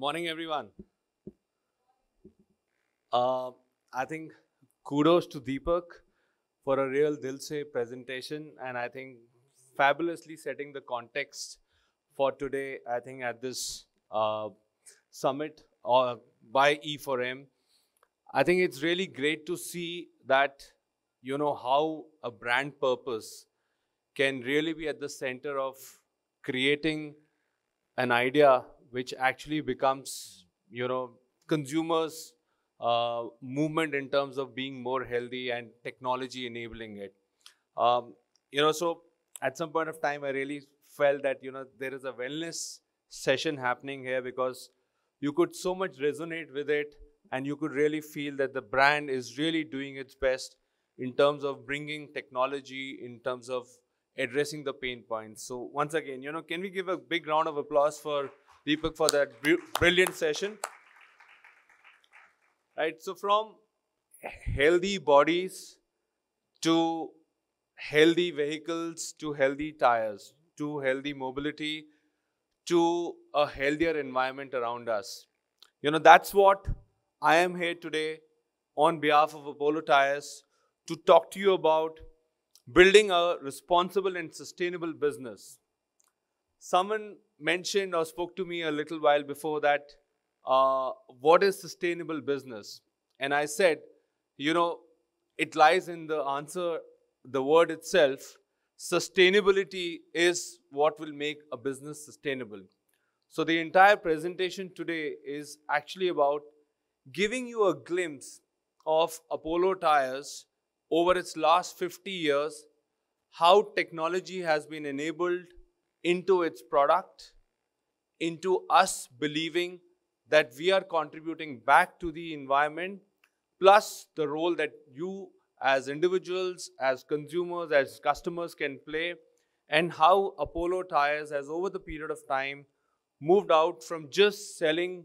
Morning, everyone. Uh, I think kudos to Deepak for a real Dil Se presentation, and I think fabulously setting the context for today. I think at this uh, summit uh, by E4M, I think it's really great to see that you know how a brand purpose can really be at the center of creating an idea which actually becomes you know consumers uh, movement in terms of being more healthy and technology enabling it. Um, you know so at some point of time i really felt that you know there is a wellness session happening here because you could so much resonate with it and you could really feel that the brand is really doing its best in terms of bringing technology in terms of addressing the pain points. So once again you know can we give a big round of applause for deepak for that br- brilliant session. Right so from healthy bodies to healthy vehicles to healthy tires to healthy mobility to a healthier environment around us. You know that's what i am here today on behalf of apollo tyres to talk to you about building a responsible and sustainable business someone mentioned or spoke to me a little while before that uh, what is sustainable business? And i said you know it lies in the answer the word itself. Sustainability is what will make a business sustainable. So the entire presentation today is actually about giving you a glimpse of apollo tyres over its last 50 years how technology has been enabled into its product into us believing that we are contributing back to the environment, plus the role that you as individuals, as consumers, as customers can play, and how Apollo Tyres has over the period of time moved out from just selling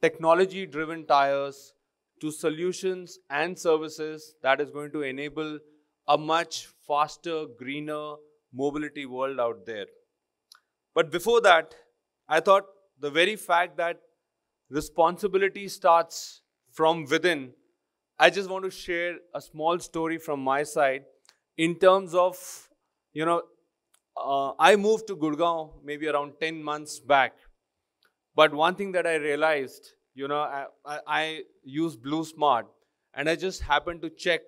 technology driven tires to solutions and services that is going to enable a much faster, greener mobility world out there. But before that, I thought the very fact that responsibility starts from within, I just want to share a small story from my side in terms of, you know, uh, I moved to Gurgaon maybe around 10 months back. But one thing that I realized, you know, I, I, I use BluSmart and I just happened to check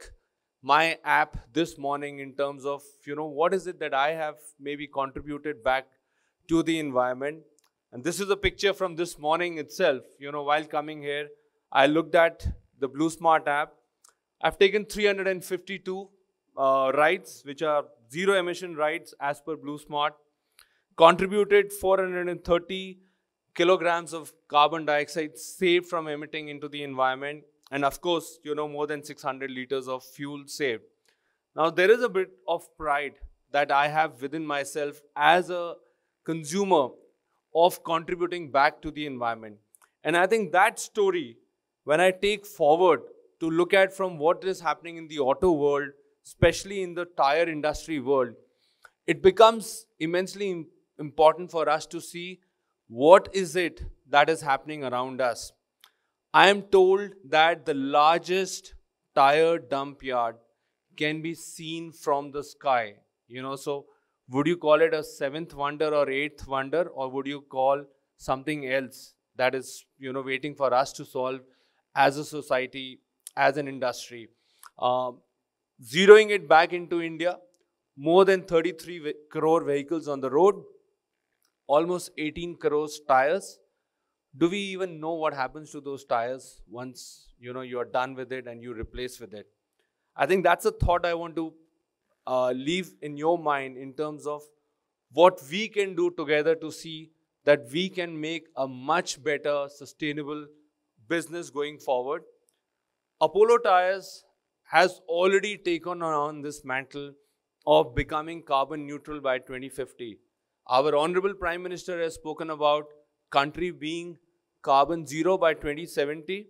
my app this morning in terms of, you know, what is it that I have maybe contributed back to the environment and this is a picture from this morning itself. You know, while coming here, I looked at the BluSmart app. I've taken 352 uh, rides, which are zero emission rides as per BluSmart, contributed 430 kilograms of carbon dioxide saved from emitting into the environment. And of course, you know, more than 600 liters of fuel saved. Now, there is a bit of pride that I have within myself as a consumer of contributing back to the environment. And I think that story, when I take forward to look at from what is happening in the auto world, especially in the tire industry world, it becomes immensely important for us to see what is it that is happening around us. I am told that the largest tire dump yard can be seen from the sky. You know, so would you call it a seventh wonder or eighth wonder or would you call something else that is you know waiting for us to solve as a society as an industry? Um, zeroing it back into india more than 33 crore vehicles on the road almost 18 crores tires. Do we even know what happens to those tires once you know you are done with it and you replace with it? I think that's a thought i want to uh, leave in your mind in terms of what we can do together to see that we can make a much better sustainable business going forward. Apollo Tyres has already taken on this mantle of becoming carbon neutral by 2050. Our Honorable Prime Minister has spoken about country being carbon zero by 2070,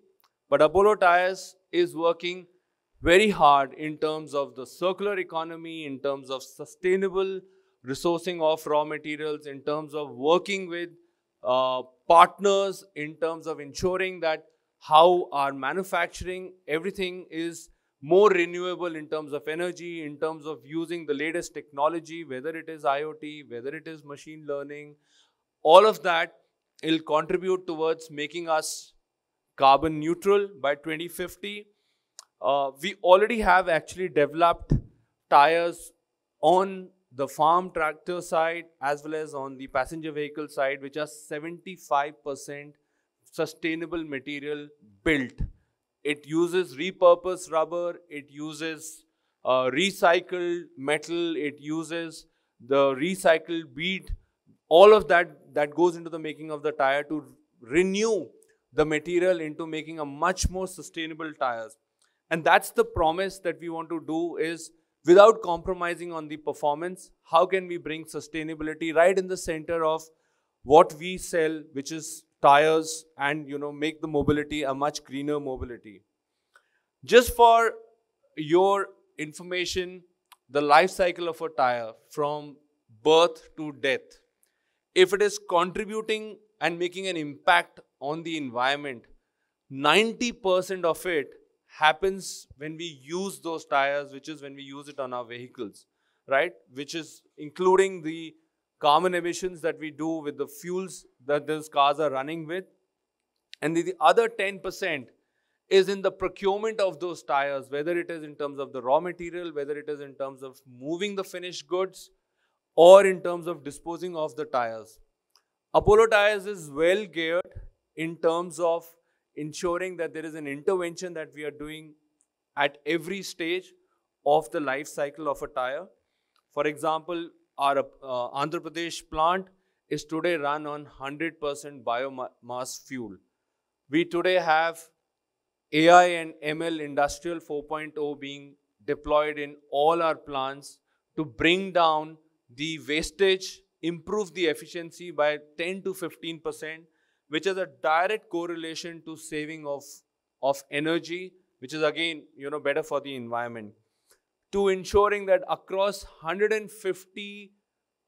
but Apollo Tyres is working very hard in terms of the circular economy, in terms of sustainable resourcing of raw materials, in terms of working with uh, partners in terms of ensuring that how our manufacturing, everything is more renewable in terms of energy, in terms of using the latest technology, whether it is IoT, whether it is machine learning, all of that will contribute towards making us carbon neutral by 2050. Uh, we already have actually developed tires on the farm tractor side as well as on the passenger vehicle side, which are 75% sustainable material built. It uses repurposed rubber, it uses uh, recycled metal, it uses the recycled bead, all of that that goes into the making of the tire to renew the material into making a much more sustainable tires. And that's the promise that we want to do is without compromising on the performance, how can we bring sustainability right in the center of what we sell, which is tires and you know make the mobility a much greener mobility. Just for your information, the life cycle of a tire from birth to death, if it is contributing and making an impact on the environment, 90% of it happens when we use those tires, which is when we use it on our vehicles, right? Which is including the carbon emissions that we do with the fuels that those cars are running with. And the, the other 10% is in the procurement of those tires, whether it is in terms of the raw material, whether it is in terms of moving the finished goods, or in terms of disposing of the tires. Apollo Tyres is well geared in terms of ensuring that there is an intervention that we are doing at every stage of the life cycle of a tire. For example, our uh, Andhra Pradesh plant is today run on 100% biomass fuel. We today have AI and ML Industrial 4.0 being deployed in all our plants to bring down the wastage, improve the efficiency by 10 to 15%, which is a direct correlation to saving of, of energy, which is again, you know, better for the environment. To ensuring that across 150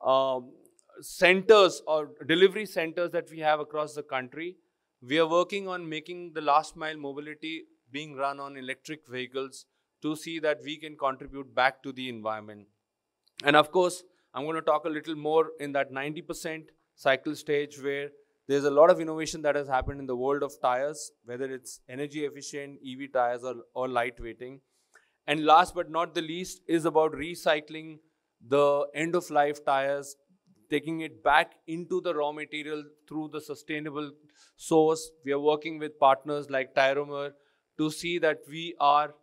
um, centers or delivery centers that we have across the country, we are working on making the last mile mobility being run on electric vehicles to see that we can contribute back to the environment. And of course, I'm going to talk a little more in that 90% cycle stage where there's a lot of innovation that has happened in the world of tires, whether it's energy efficient EV tires or, or lightweighting. And last but not the least is about recycling the end of life tires, taking it back into the raw material through the sustainable source. We are working with partners like Tyromer to see that we are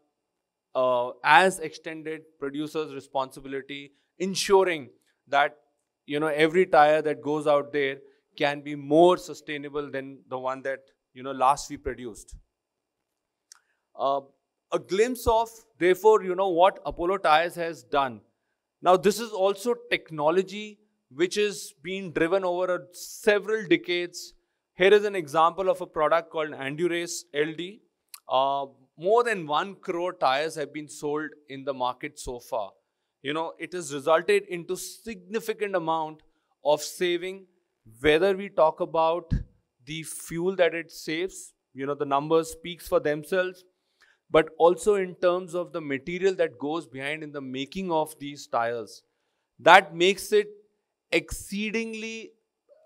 uh, as extended producers responsibility, ensuring that you know every tire that goes out there can be more sustainable than the one that you know last we produced. Uh, a glimpse of therefore you know what Apollo Tyres has done now, this is also technology which is being driven over several decades. Here is an example of a product called Endurace LD. Uh, more than one crore tires have been sold in the market so far. You know, it has resulted into significant amount of saving, whether we talk about the fuel that it saves, you know, the numbers speaks for themselves, but also in terms of the material that goes behind in the making of these tires. That makes it exceedingly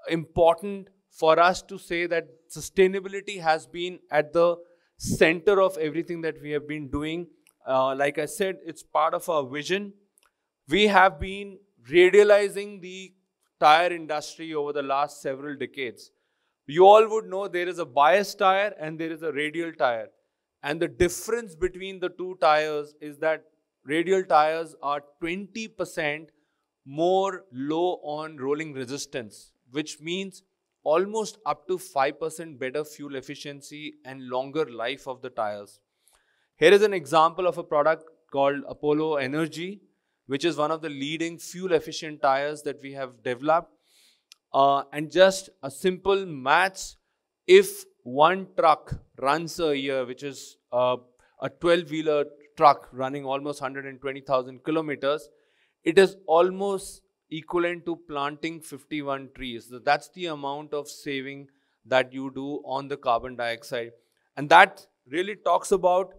important for us to say that sustainability has been at the center of everything that we have been doing. Uh, like I said, it's part of our vision. We have been radializing the tire industry over the last several decades. You all would know there is a bias tire and there is a radial tire. And the difference between the two tires is that radial tires are 20% more low on rolling resistance, which means almost up to 5% better fuel efficiency and longer life of the tires. Here is an example of a product called Apollo Energy, which is one of the leading fuel efficient tires that we have developed. Uh, and just a simple maths, if one truck runs a year, which is uh, a 12 wheeler truck running almost 120,000 kilometers, it is almost equivalent to planting 51 trees. So That's the amount of saving that you do on the carbon dioxide. And that really talks about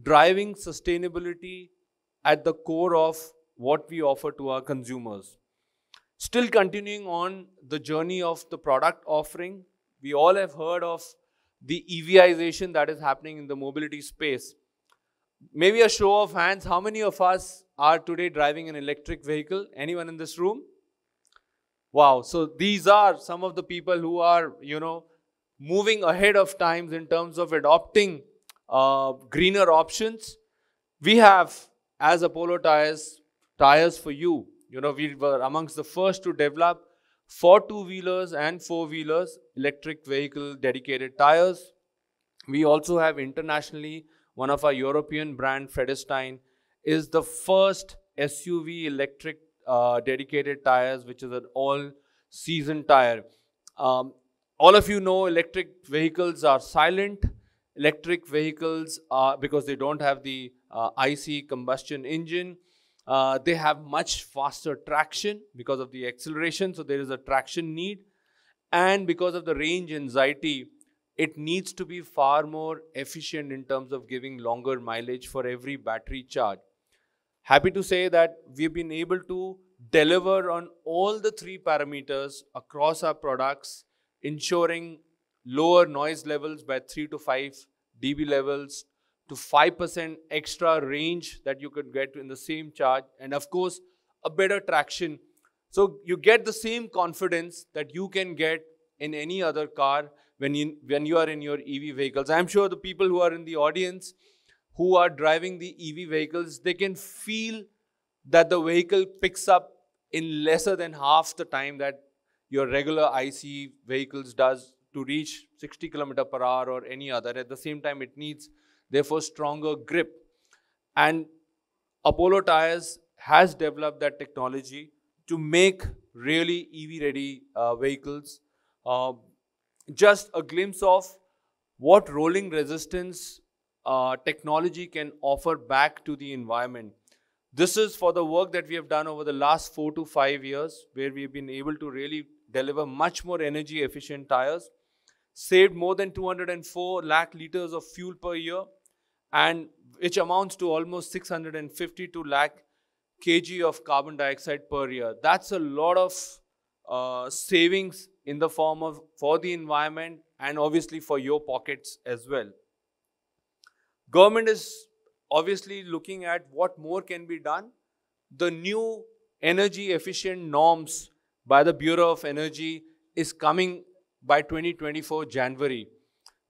driving sustainability at the core of what we offer to our consumers. Still continuing on the journey of the product offering, we all have heard of the EVization that is happening in the mobility space. Maybe a show of hands, how many of us are today driving an electric vehicle? Anyone in this room? Wow, so these are some of the people who are, you know, moving ahead of times in terms of adopting uh, greener options. We have, as Apollo Tyres, tires for you. You know, we were amongst the first to develop for two-wheelers and four-wheelers electric vehicle dedicated tires. We also have internationally one of our European brand, Vredestein, is the first SUV electric uh, dedicated tires, which is an all-season tire. Um, all of you know electric vehicles are silent. Electric vehicles are, because they don't have the uh, IC combustion engine, uh, they have much faster traction because of the acceleration. So there is a traction need. And because of the range anxiety, it needs to be far more efficient in terms of giving longer mileage for every battery charge. Happy to say that we've been able to deliver on all the three parameters across our products, ensuring lower noise levels by 3 to 5 dB levels to 5% extra range that you could get in the same charge and of course a better traction. So you get the same confidence that you can get in any other car when you, when you are in your EV vehicles. I'm sure the people who are in the audience who are driving the EV vehicles, they can feel that the vehicle picks up in lesser than half the time that your regular IC vehicles does to reach 60 km per hour or any other. At the same time, it needs therefore stronger grip. And Apollo Tyres has developed that technology to make really EV ready uh, vehicles. Uh, just a glimpse of what rolling resistance uh, technology can offer back to the environment. This is for the work that we have done over the last four to five years, where we've been able to really deliver much more energy efficient tires, saved more than 204 lakh liters of fuel per year, and which amounts to almost 652 lakh kg of carbon dioxide per year. That's a lot of uh, savings in the form of for the environment and obviously for your pockets as well. Government is obviously looking at what more can be done. The new energy efficient norms by the Bureau of Energy is coming by 2024 January.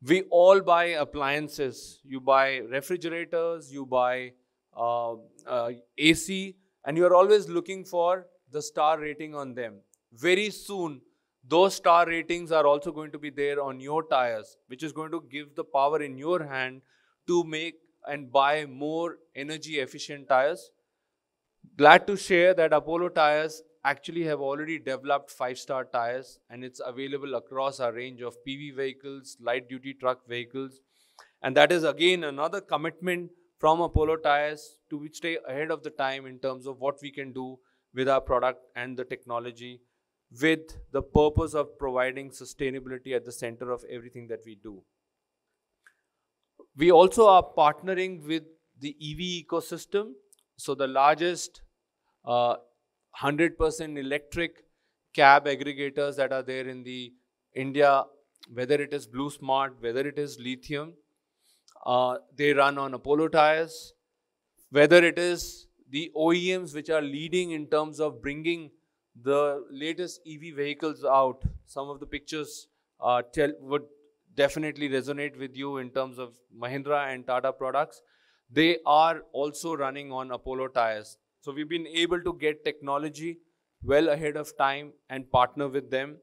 We all buy appliances. You buy refrigerators, you buy uh, uh, AC, and you're always looking for the star rating on them. Very soon, those star ratings are also going to be there on your tires, which is going to give the power in your hand to make and buy more energy efficient tires. Glad to share that Apollo tyres actually have already developed five star tires and it's available across our range of PV vehicles, light duty truck vehicles. And that is again another commitment from Apollo tyres to stay ahead of the time in terms of what we can do with our product and the technology with the purpose of providing sustainability at the center of everything that we do. We also are partnering with the EV ecosystem. So the largest uh, 100% uh, electric cab aggregators that are there in the India, whether it is BluSmart, whether it is lithium, uh, they run on Apollo tyres. Whether it is the OEMs which are leading in terms of bringing the latest EV vehicles out, some of the pictures uh, tell, would definitely resonate with you in terms of Mahindra and Tata products. They are also running on Apollo tyres. So we've been able to get technology well ahead of time and partner with them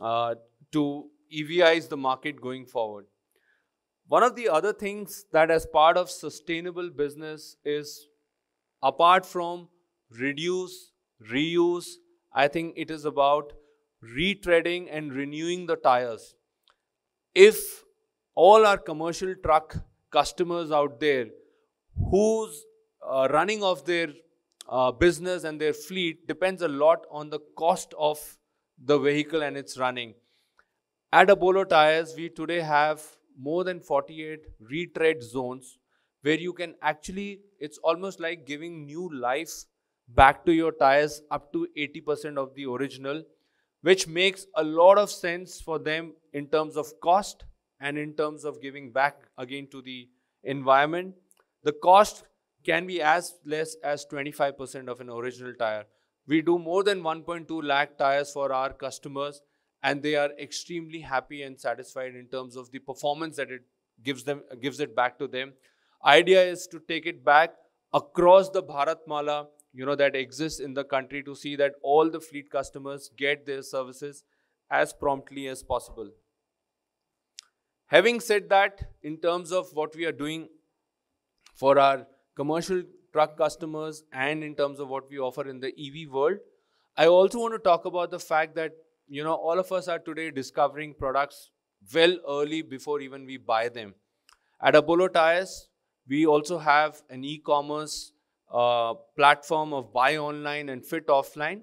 uh, to EVize the market going forward. One of the other things that as part of sustainable business is apart from reduce, reuse, I think it is about retreading and renewing the tires. If all our commercial truck customers out there who's uh, running off their uh, business and their fleet depends a lot on the cost of the vehicle and its running. At Apollo Tyres, we today have more than 48 retread zones where you can actually, it's almost like giving new life back to your tires up to 80% of the original, which makes a lot of sense for them in terms of cost and in terms of giving back again to the environment. The cost can be as less as 25% of an original tire. We do more than 1.2 lakh tires for our customers and they are extremely happy and satisfied in terms of the performance that it gives them gives it back to them idea is to take it back across the bharatmala you know that exists in the country to see that all the fleet customers get their services as promptly as possible having said that in terms of what we are doing for our commercial truck customers and in terms of what we offer in the ev world i also want to talk about the fact that you know, all of us are today discovering products well early before even we buy them. At Apollo Tyres, we also have an e-commerce uh, platform of buy online and fit offline,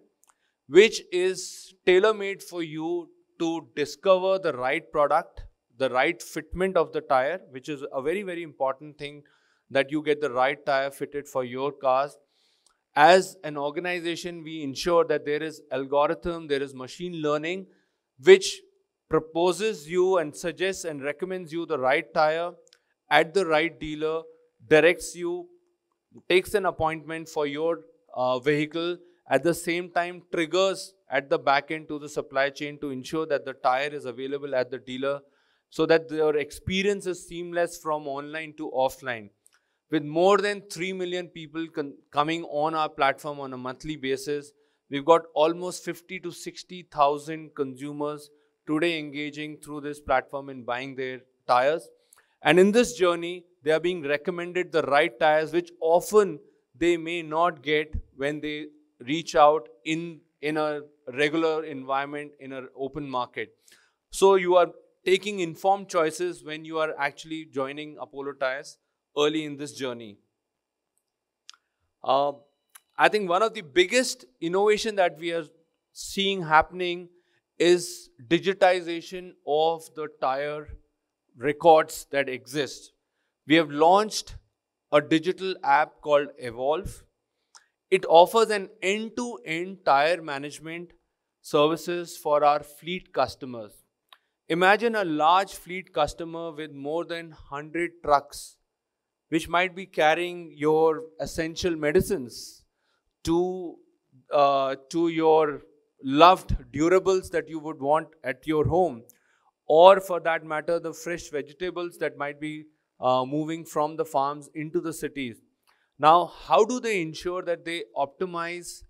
which is tailor-made for you to discover the right product, the right fitment of the tire, which is a very, very important thing that you get the right tire fitted for your cars. As an organization, we ensure that there is algorithm, there is machine learning, which proposes you and suggests and recommends you the right tire at the right dealer, directs you, takes an appointment for your uh, vehicle, at the same time triggers at the back end to the supply chain to ensure that the tire is available at the dealer so that your experience is seamless from online to offline with more than 3 million people coming on our platform on a monthly basis. We've got almost 50 to 60,000 consumers today engaging through this platform in buying their tires. And in this journey, they are being recommended the right tires, which often they may not get when they reach out in, in a regular environment, in an open market. So you are taking informed choices when you are actually joining Apollo Tyres early in this journey. Uh, I think one of the biggest innovation that we are seeing happening is digitization of the tire records that exist. We have launched a digital app called Evolve. It offers an end-to-end tire management services for our fleet customers. Imagine a large fleet customer with more than 100 trucks which might be carrying your essential medicines to uh, to your loved durables that you would want at your home or for that matter the fresh vegetables that might be uh, moving from the farms into the cities. Now how do they ensure that they optimize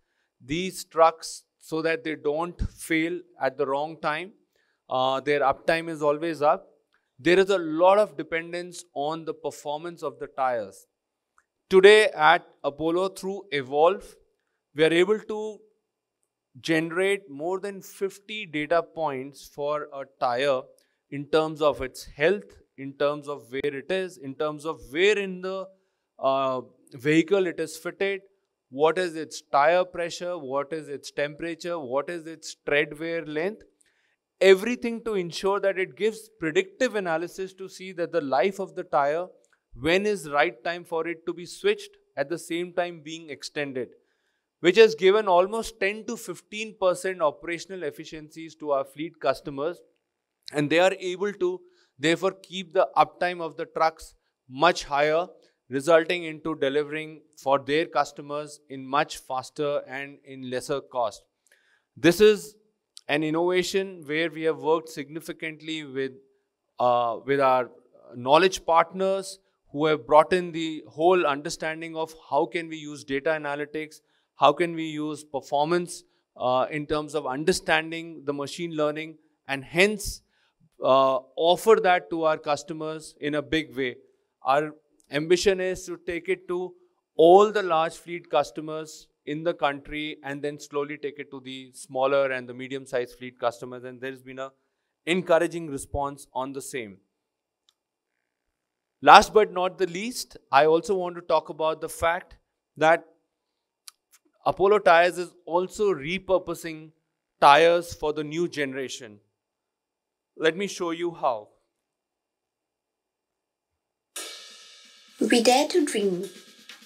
these trucks so that they don't fail at the wrong time? Uh, their uptime is always up there is a lot of dependence on the performance of the tires. Today at Apollo through Evolve, we are able to generate more than 50 data points for a tire in terms of its health, in terms of where it is, in terms of where in the uh, vehicle it is fitted, what is its tire pressure, what is its temperature, what is its tread wear length, everything to ensure that it gives predictive analysis to see that the life of the tire, when is right time for it to be switched, at the same time being extended, which has given almost 10 to 15% operational efficiencies to our fleet customers. And they are able to therefore keep the uptime of the trucks much higher, resulting into delivering for their customers in much faster and in lesser cost. This is an innovation where we have worked significantly with, uh, with our knowledge partners who have brought in the whole understanding of how can we use data analytics, how can we use performance uh, in terms of understanding the machine learning and hence uh, offer that to our customers in a big way. Our ambition is to take it to all the large fleet customers in the country and then slowly take it to the smaller and the medium sized fleet customers and there's been a encouraging response on the same last but not the least i also want to talk about the fact that Apollo Tyres is also repurposing tires for the new generation. Let me show you how. We dare to dream,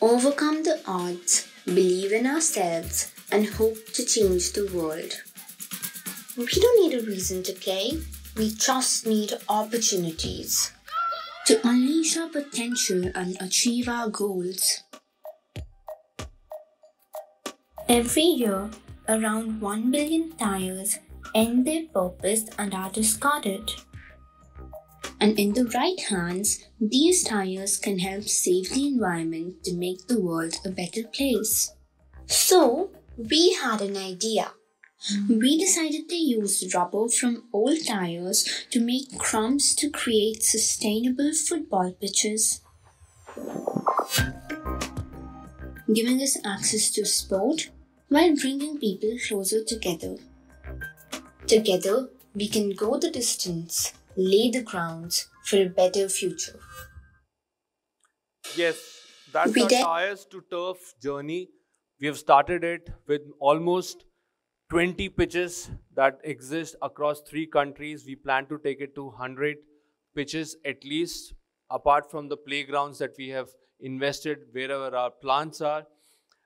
overcome the odds, believe in ourselves, and hope to change the world. We don't need a reason to play, we just need opportunities to unleash our potential and achieve our goals. Every year, around 1 billion tires end their purpose and are discarded. And in the right hands, these tires can help save the environment to make the world a better place. So, we had an idea. We decided to use rubber from old tires to make crumbs to create sustainable football pitches, giving us access to sport while bringing people closer together. Together, we can go the distance, lay the grounds for a better future. Yes, that's We our tires to turf journey. We have started it with almost 20 pitches that exist across three countries. We plan to take it to 100 pitches at least, apart from the playgrounds that we have invested wherever our plants are.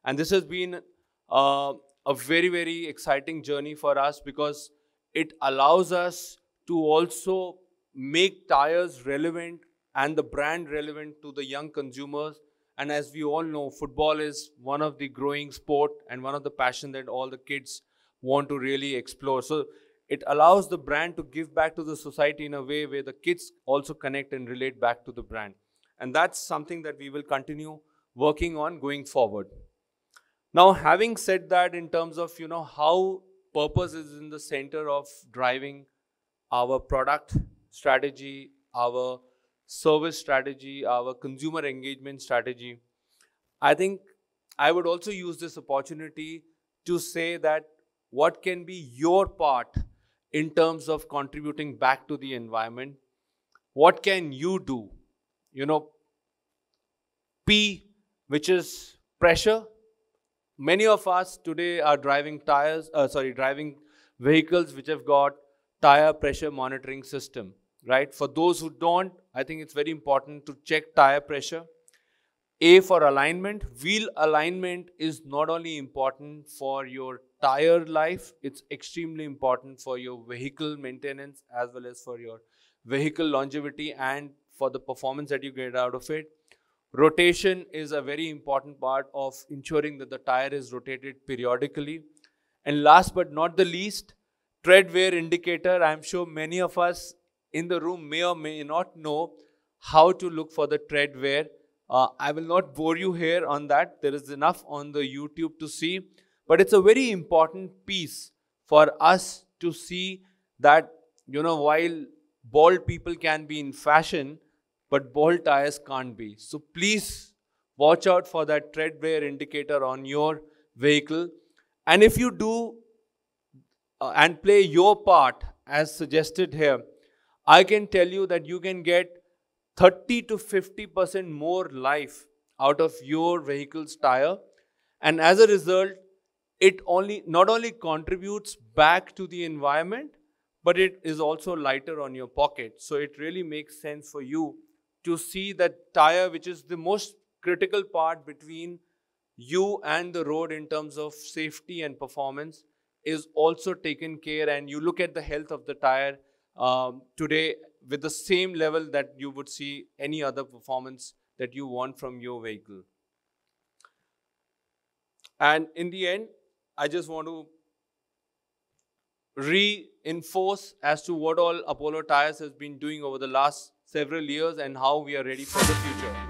And this has been uh, a very, very exciting journey for us because it allows us to also make tires relevant and the brand relevant to the young consumers. And as we all know, football is one of the growing sport and one of the passion that all the kids want to really explore. So it allows the brand to give back to the society in a way where the kids also connect and relate back to the brand. And that's something that we will continue working on going forward. Now, having said that, in terms of you know how purpose is in the center of driving our product strategy, our service strategy, our consumer engagement strategy, I think I would also use this opportunity to say that what can be your part in terms of contributing back to the environment? What can you do? You know, P, which is pressure. Many of us today are driving tires, uh, sorry, driving vehicles which have got tire pressure monitoring system, right? For those who don't, I think it's very important to check tire pressure. A for alignment. Wheel alignment is not only important for your tire life, it's extremely important for your vehicle maintenance as well as for your vehicle longevity and for the performance that you get out of it. Rotation is a very important part of ensuring that the tire is rotated periodically. And last but not the least, tread wear indicator. I'm sure many of us in the room may or may not know how to look for the tread wear. Uh, I will not bore you here on that. There is enough on the YouTube to see. But it's a very important piece for us to see that, you know, while bald people can be in fashion, but bald tires can't be. So please watch out for that tread wear indicator on your vehicle. And if you do uh, and play your part as suggested here, I can tell you that you can get 30 to 50% more life out of your vehicle's tire. And as a result, it only not only contributes back to the environment, but it is also lighter on your pocket. So it really makes sense for you to see that tire, which is the most critical part between you and the road in terms of safety and performance, is also taken care. And you look at the health of the tire um, today with the same level that you would see any other performance that you want from your vehicle. And in the end, I just want to reinforce as to what all Apollo Tyres has been doing over the last several years and how we are ready for the future.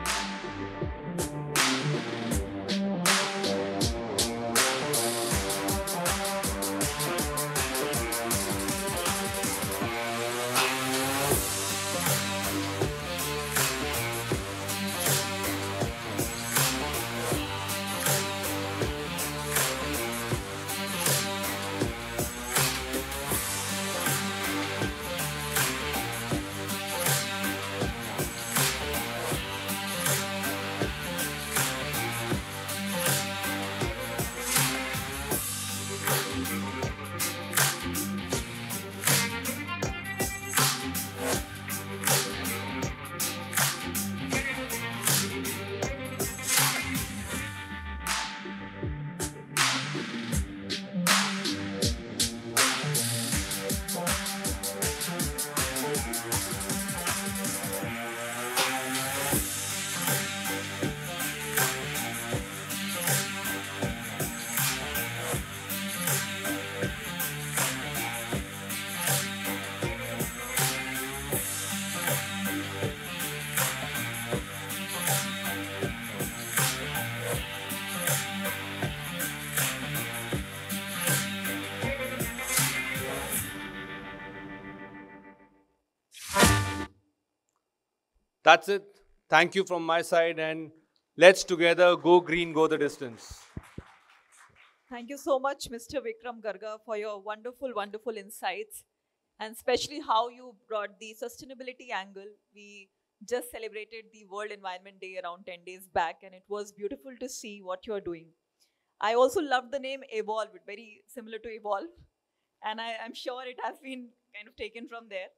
That's it. Thank you from my side, and let's together go green, go the distance. Thank you so much, Mr. Vikram Garga, for your wonderful, wonderful insights, and especially how you brought the sustainability angle. We just celebrated the World Environment Day around 10 days back, and it was beautiful to see what you're doing. I also love the name Evolve, very similar to Evolve, and I, I'm sure it has been kind of taken from there.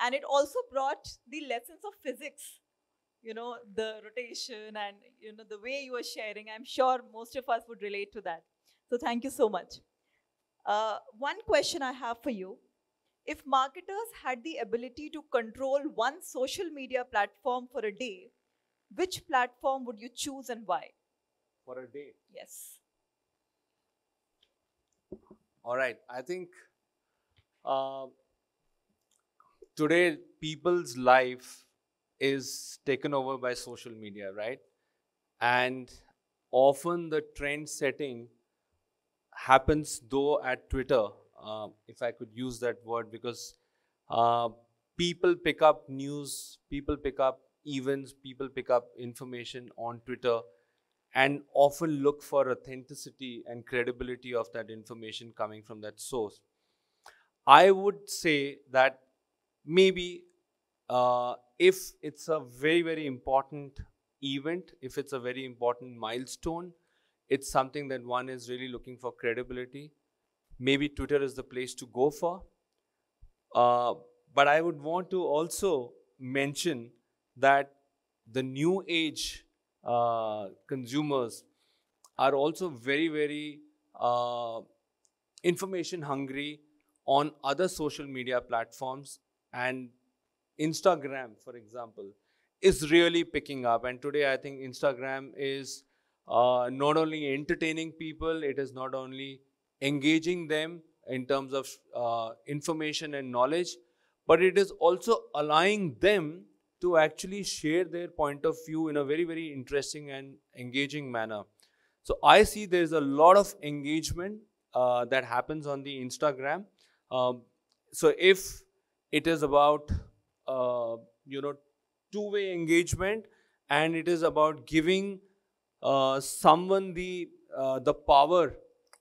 And it also brought the lessons of physics, you know, the rotation and you know the way you were sharing. I'm sure most of us would relate to that. So thank you so much. Uh, one question I have for you if marketers had the ability to control one social media platform for a day, which platform would you choose and why? For a day. Yes. All right. I think uh, today people's life is taken over by social media, right? And often the trend setting happens though at Twitter, uh, if I could use that word, because uh, people pick up news, people pick up events, people pick up information on Twitter and often look for authenticity and credibility of that information coming from that source. I would say that maybe uh, if it's a very, very important event, if it's a very important milestone, it's something that one is really looking for credibility. Maybe Twitter is the place to go for. Uh, but I would want to also mention that the new age uh, consumers are also very, very uh, information hungry on other social media platforms and Instagram, for example, is really picking up. And today, I think Instagram is uh, not only entertaining people, it is not only engaging them in terms of uh, information and knowledge, but it is also allowing them to actually share their point of view in a very, very interesting and engaging manner. So I see there's a lot of engagement uh, that happens on the Instagram. Um, so if it is about, uh, you know, two-way engagement and it is about giving uh, someone the uh, the power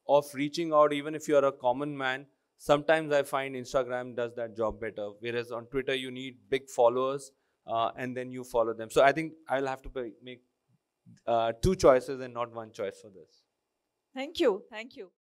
of reaching out even if you are a common man sometimes i find instagram does that job better whereas on twitter you need big followers uh, and then you follow them so i think i'll have to make uh, two choices and not one choice for this Thank you. Thank you.